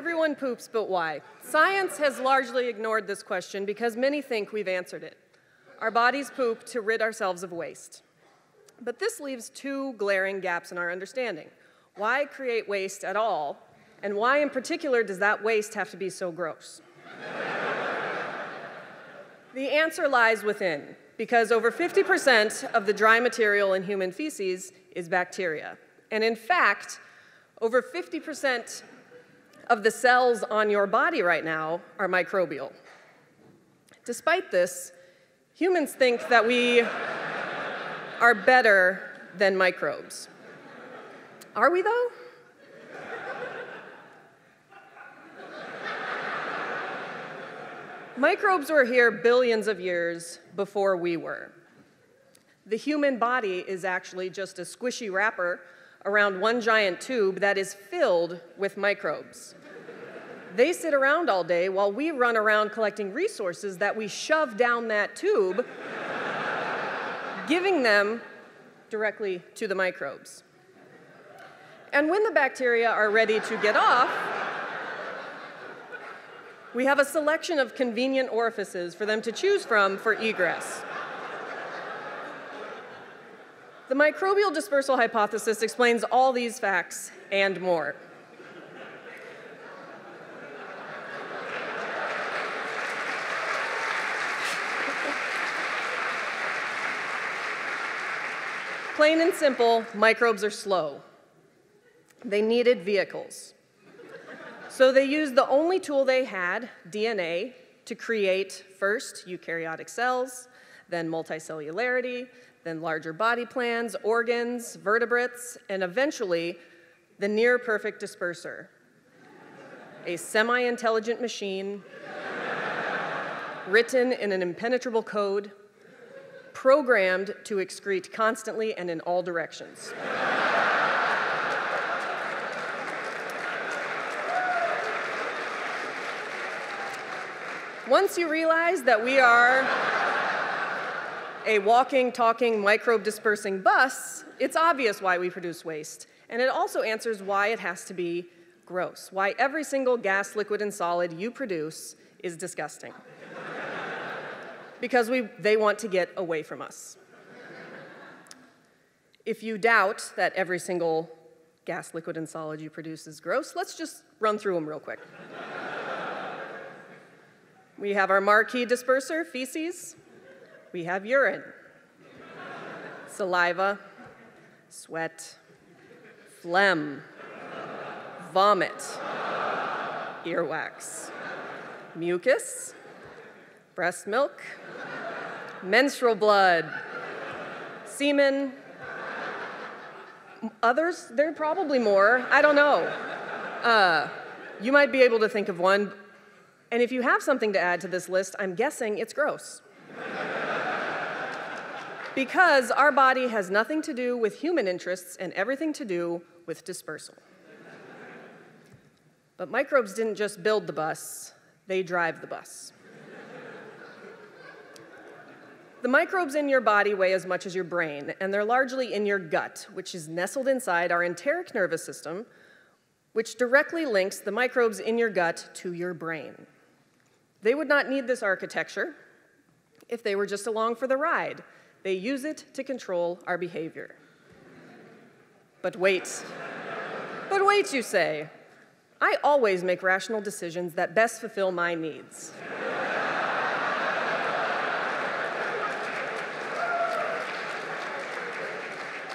everyone poops, but why? Science has largely ignored this question because many think we've answered it. Our bodies poop to rid ourselves of waste. But this leaves two glaring gaps in our understanding. Why create waste at all? And why, in particular, does that waste have to be so gross? the answer lies within, because over 50% of the dry material in human feces is bacteria. And in fact, over 50% of the cells on your body right now are microbial. Despite this, humans think that we are better than microbes. Are we, though? Microbes were here billions of years before we were. The human body is actually just a squishy wrapper around one giant tube that is filled with microbes. They sit around all day while we run around collecting resources that we shove down that tube giving them directly to the microbes. And when the bacteria are ready to get off, we have a selection of convenient orifices for them to choose from for egress. The microbial dispersal hypothesis explains all these facts and more. Plain and simple, microbes are slow. They needed vehicles. So they used the only tool they had, DNA, to create first eukaryotic cells, then multicellularity, then larger body plans, organs, vertebrates, and eventually the near perfect disperser, a semi intelligent machine written in an impenetrable code programmed to excrete constantly and in all directions. Once you realize that we are a walking, talking, microbe dispersing bus, it's obvious why we produce waste. And it also answers why it has to be gross, why every single gas, liquid, and solid you produce is disgusting because we, they want to get away from us. If you doubt that every single gas, liquid, and solid you produce is gross, let's just run through them real quick. we have our marquee disperser, feces. We have urine, saliva, sweat, phlegm, vomit, earwax, mucus, breast milk, menstrual blood, semen, others, there are probably more, I don't know. Uh, you might be able to think of one, and if you have something to add to this list, I'm guessing it's gross. because our body has nothing to do with human interests and everything to do with dispersal. But microbes didn't just build the bus, they drive the bus. The microbes in your body weigh as much as your brain, and they're largely in your gut, which is nestled inside our enteric nervous system, which directly links the microbes in your gut to your brain. They would not need this architecture if they were just along for the ride. They use it to control our behavior. But wait. but wait, you say. I always make rational decisions that best fulfill my needs.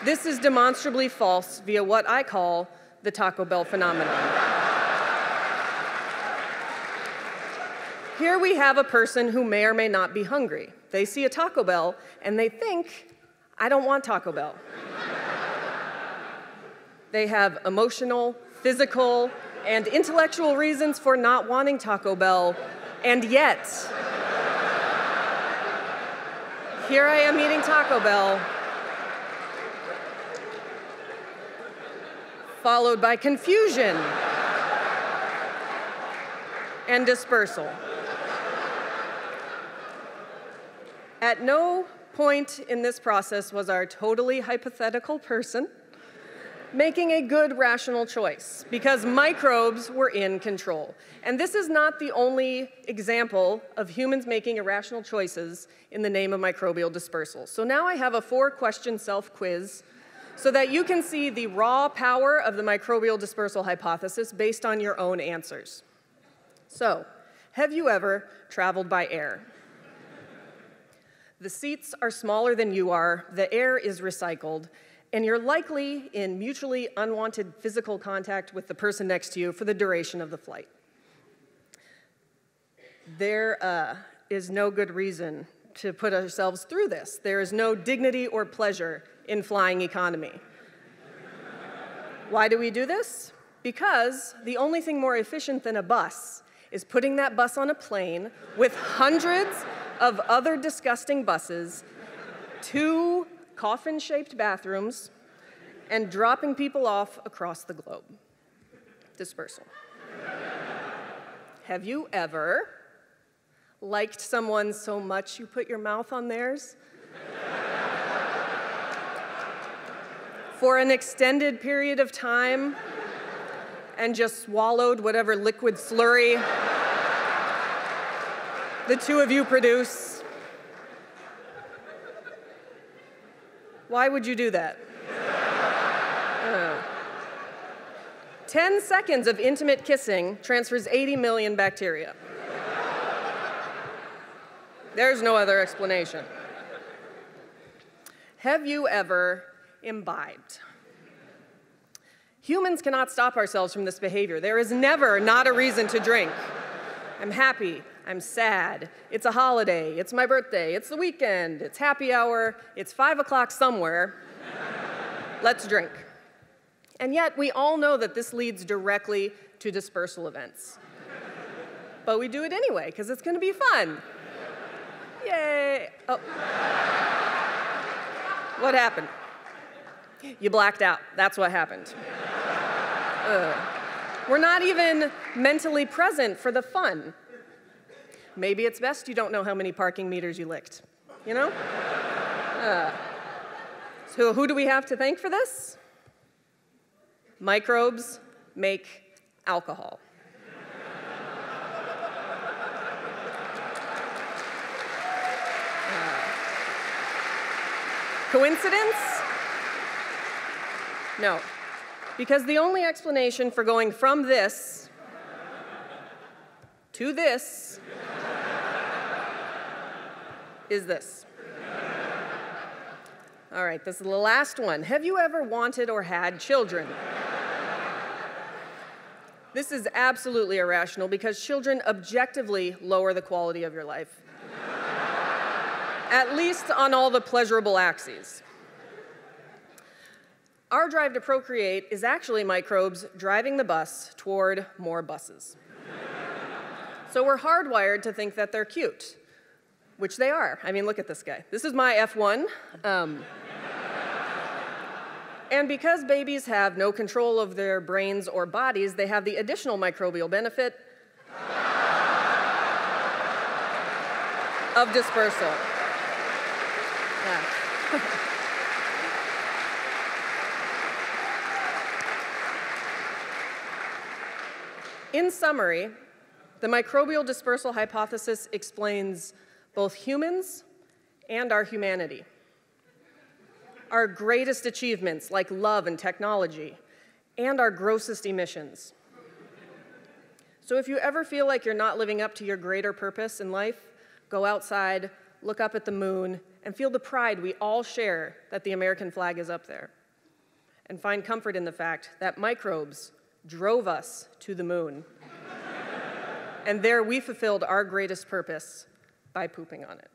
This is demonstrably false via what I call the Taco Bell phenomenon. Here we have a person who may or may not be hungry. They see a Taco Bell and they think, I don't want Taco Bell. they have emotional, physical, and intellectual reasons for not wanting Taco Bell, and yet, here I am eating Taco Bell followed by confusion and dispersal. At no point in this process was our totally hypothetical person making a good rational choice because microbes were in control. And this is not the only example of humans making irrational choices in the name of microbial dispersal. So now I have a four question self quiz so that you can see the raw power of the microbial dispersal hypothesis based on your own answers. So, have you ever traveled by air? The seats are smaller than you are, the air is recycled, and you're likely in mutually unwanted physical contact with the person next to you for the duration of the flight. There uh, is no good reason to put ourselves through this. There is no dignity or pleasure in flying economy. Why do we do this? Because the only thing more efficient than a bus is putting that bus on a plane with hundreds of other disgusting buses, two coffin shaped bathrooms, and dropping people off across the globe. Dispersal. Have you ever liked someone so much you put your mouth on theirs? For an extended period of time and just swallowed whatever liquid slurry the two of you produce. Why would you do that? Uh, 10 seconds of intimate kissing transfers 80 million bacteria. There's no other explanation. Have you ever imbibed? Humans cannot stop ourselves from this behavior. There is never not a reason to drink. I'm happy, I'm sad, it's a holiday, it's my birthday, it's the weekend, it's happy hour, it's five o'clock somewhere. Let's drink. And yet, we all know that this leads directly to dispersal events. but we do it anyway, because it's gonna be fun. Yay! Oh. What happened? You blacked out. That's what happened. We're not even mentally present for the fun. Maybe it's best you don't know how many parking meters you licked, you know? Uh, so, who do we have to thank for this? Microbes make alcohol. Uh, coincidence? No. Because the only explanation for going from this to this is this. All right, this is the last one. Have you ever wanted or had children? This is absolutely irrational because children objectively lower the quality of your life, at least on all the pleasurable axes. Our drive to procreate is actually microbes driving the bus toward more buses. so we're hardwired to think that they're cute which they are. I mean, look at this guy. This is my F1. Um, and because babies have no control of their brains or bodies, they have the additional microbial benefit of dispersal. Yeah. In summary, the microbial dispersal hypothesis explains both humans and our humanity. Our greatest achievements, like love and technology, and our grossest emissions. So if you ever feel like you're not living up to your greater purpose in life, go outside, look up at the moon, and feel the pride we all share that the American flag is up there. And find comfort in the fact that microbes drove us to the moon. and there we fulfilled our greatest purpose by pooping on it.